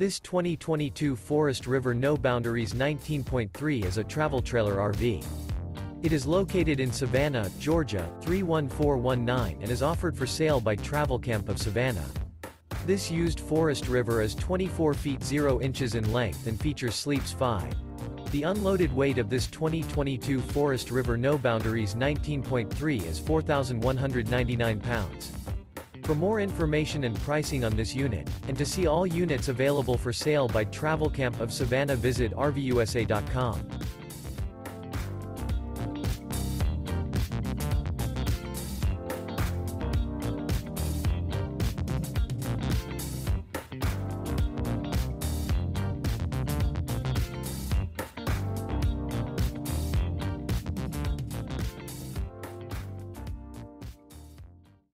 This 2022 Forest River No Boundaries 19.3 is a travel trailer RV. It is located in Savannah, Georgia, 31419 and is offered for sale by Travel Camp of Savannah. This used Forest River is 24 feet 0 inches in length and features sleeps 5. The unloaded weight of this 2022 Forest River No Boundaries 19.3 is 4,199 pounds. For more information and pricing on this unit, and to see all units available for sale by Travel Camp of Savannah visit RVUSA.com.